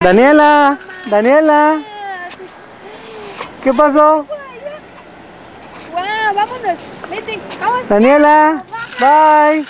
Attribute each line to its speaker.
Speaker 1: Daniela, Daniela, ¿qué pasó?
Speaker 2: ¡Wow! ¡Vámonos! ¡Vete! ¡Vamos!
Speaker 1: Daniela, bye.